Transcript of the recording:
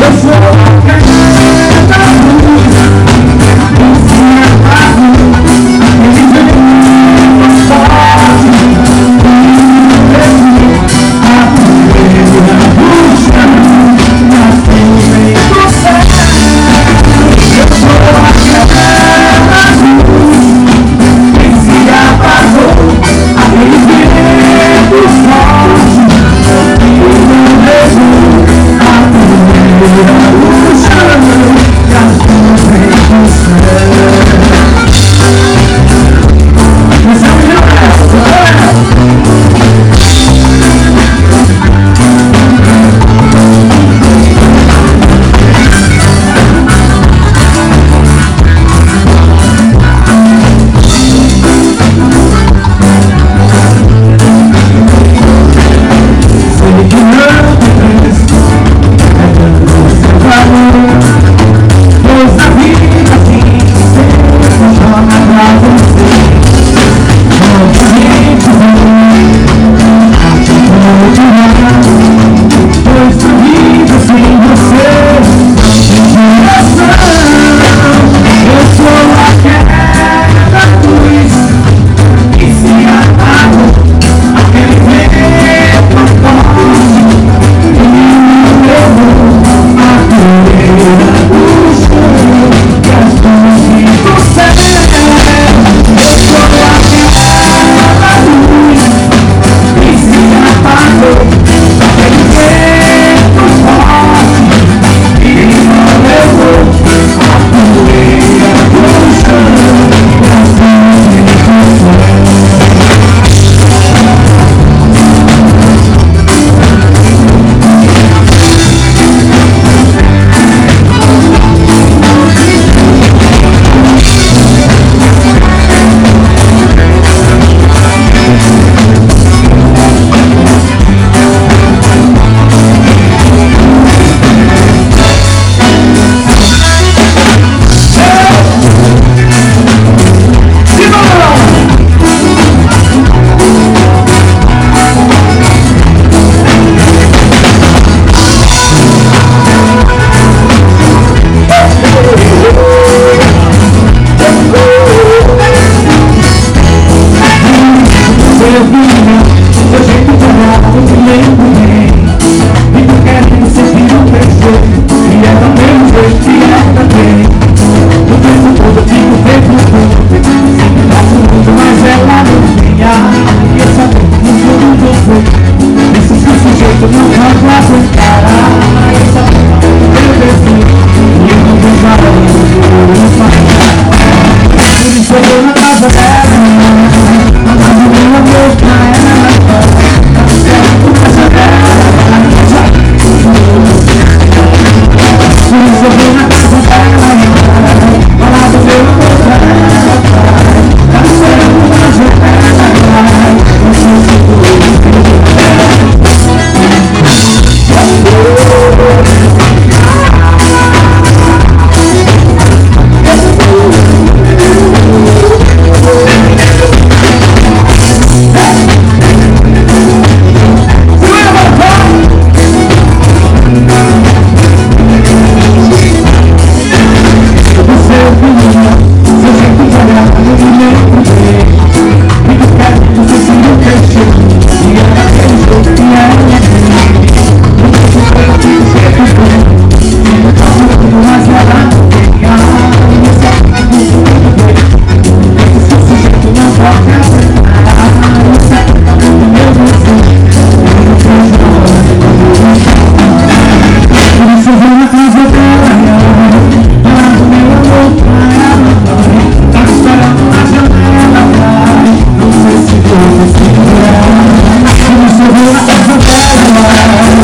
Yes, sir. you come up with. chovendo na casa dela Ela do meu amor pra ela Tá chorando na janela Não sei se vou conseguir eu chovendo na casa dela